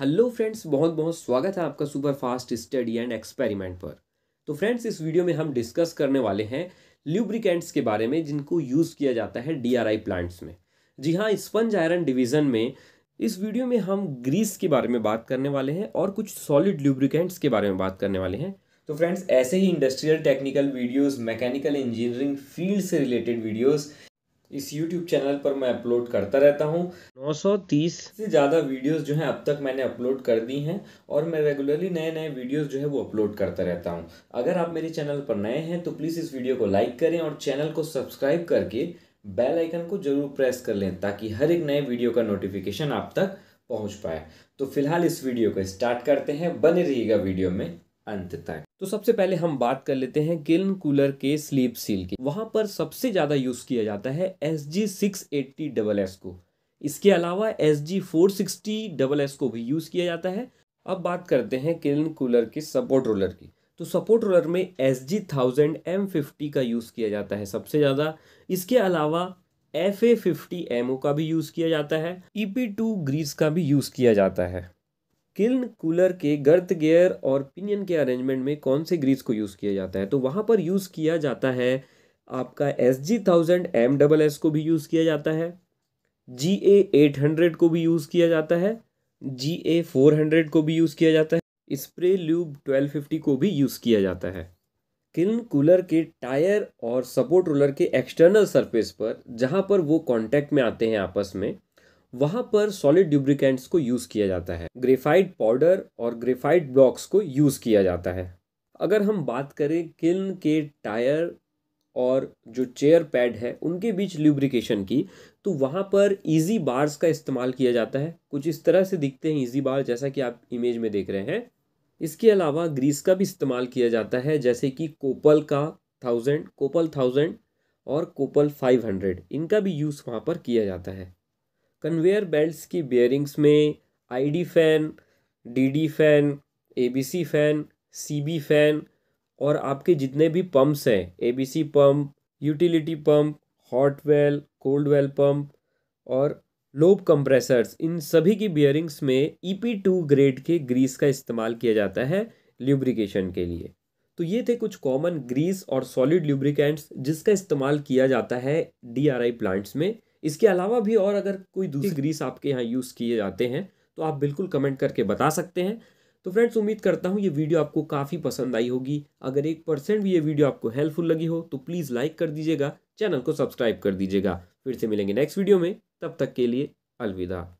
Hello friends बहुत बहुत स्वागत है आपका super fast study and experiment पर। तो फ्रेंड्स, इस वीडियो में हम डिस्कस करने वाले हैं ल्यूब्रिकेंट्स के बारे में, जिनको यूज़ किया जाता है डीआरआई प्लांट्स में। जी हाँ स्पंज आयरन डिवीज़न में इस वीडियो में हम ग्रीस के बारे में बात करने वाले हैं और कुछ सॉलिड ल्यूब्रिकेंट्स के बारे में बात करने वाले हैं। तो फ्रेंड्स, ऐसे ही industrial, technical videos, mechanical engineering field से रिलेटेड वीडियोस इस YouTube चैनल पर मैं अपलोड करता रहता हूँ। 930 से ज़्यादा वीडियोस जो हैं अब तक मैंने अपलोड कर दी हैं और मैं रेगुलरली नए नए वीडियोस जो है वो अपलोड करता रहता हूँ। अगर आप मेरे चैनल पर नए हैं तो प्लीज़ इस वीडियो को लाइक करें और चैनल को सब्सक्राइब करके बेल आइकन को ज़रूर प्रेस कर लें ताकि हर एक नए वीडियो का नोटिफिकेशन आप तक पहुँच पाए। तो फ़िलहाल इस वीडियो को स्टार्ट करते हैं। बने रहिएगा वीडियो में। अंत तक। तो सबसे पहले हम बात कर लेते हैं किल्न कूलर के स्लीप सील की। वहाँ पर सबसे ज़्यादा यूज़ किया जाता है S G six eighty double S को। इसके अलावा S G four sixty double S को भी यूज़ किया जाता है। अब बात करते हैं किल्न कूलर के सपोर्ट रोलर की। तो सपोर्ट रोलर में S G thousand M fifty का यूज़ किया जाता है सबसे ज़्यादा। इसके अलावा F A fifty M O का भी यूज़ किया जाता है। ई पी टू ग्रीस का भी यूज़ किया जाता है। किल्न कूलर के गर्त गेयर और पिनियन के अरेंजमेंट में कौन से ग्रीस को यूज़ किया जाता है? तो वहाँ पर यूज़ किया जाता है, आपका S G thousand M double S को भी यूज़ किया जाता है जी ए एट हंड्रेड को भी यूज़ किया जाता है जी ए फोर हंड्रेड को भी यूज़ किया जाता है, स्प्रे ल्यूब ट्वेल्व फिफ्टी को भी यूज़ किया जाता है। किल्न कूलर के टायर और सपोर्ट रोलर के एक्सटर्नल सरफेस पर, जहाँ पर वो कांटेक्ट में आते हैं आपस में वहाँ पर सॉलिड ड्यूब्रिकेंट्स को यूज़ किया जाता है। ग्रेफाइट पाउडर और ग्रेफाइट ब्लॉक्स को यूज़ किया जाता है। अगर हम बात करें किल्न के टायर और जो चेयर पैड है, उनके बीच ल्यूब्रिकेशन की तो वहाँ पर इजी बार्स का इस्तेमाल किया जाता है। कुछ इस तरह से दिखते हैं इजी बार जैसा कि आप इमेज में देख रहे हैं। इसके अलावा ग्रीस का भी इस्तेमाल किया जाता है, जैसे कि कोपल का थाउज़ेंड कोपल थाउज़ेंड और कोपल फाइव हंड्रेड इनका भी यूज़ वहाँ पर किया जाता है। कन्वेयर बेल्ट्स की बेयरिंग्स में ID fan DD fan ABC fan CB fan और आपके जितने भी पंप्स हैं ABC pump utility pump hot well cold well pump और लोब कंप्रेसर्स इन सभी की बियरिंग्स में ई पी टू ग्रेड के ग्रीस का इस्तेमाल किया जाता है ल्यूब्रिकेशन के लिए। तो ये थे कुछ कॉमन ग्रीस और सॉलिड ल्यूब्रिकेंट्स जिसका इस्तेमाल किया जाता है डीआरआई प्लांट्स में। इसके अलावा भी और अगर कोई दूसरी ग्रीस आपके यहाँ यूज़ किए जाते हैं तो आप बिल्कुल कमेंट करके बता सकते हैं। तो फ्रेंड्स उम्मीद करता हूँ ये वीडियो आपको काफ़ी पसंद आई होगी। अगर एक परसेंट भी ये वीडियो आपको हेल्पफुल लगी हो तो प्लीज़ लाइक कर दीजिएगा चैनल को सब्सक्राइब कर दीजिएगा। फिर से मिलेंगे नेक्स्ट वीडियो में तब तक के लिए अलविदा।